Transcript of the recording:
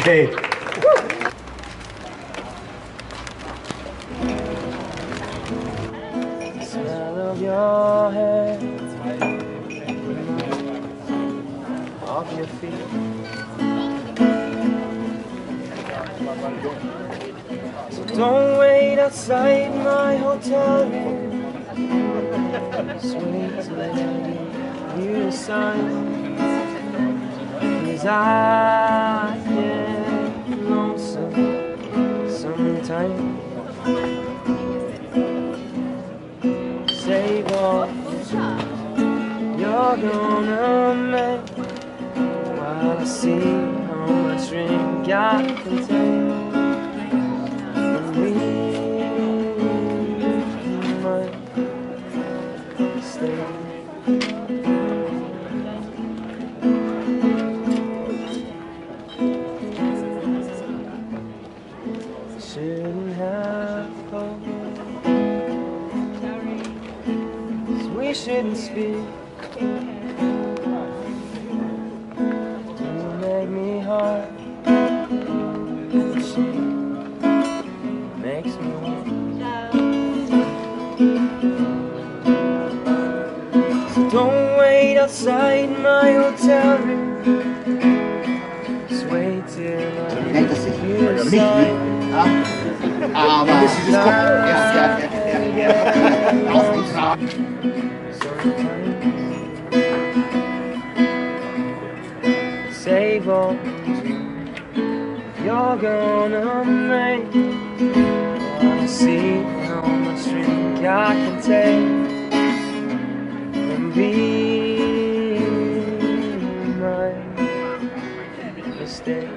Smell of your hair off your feet. So don't wait outside my hotel I give you sign. Cause I sometimes. Save all you're gonna make while I see how much drink I can take. We might stay. Shouldn't have So we shouldn't speak. You make me hard. She makes me weak. So don't wait outside my hotel room. Just wait till I hear a nicht. sign. Ja. Aber das ist das Kopf. Ja, ja, ja, ja. Aufgetragen. Save all you're gonna make. Wanna see how much drink I can take and be my mistake.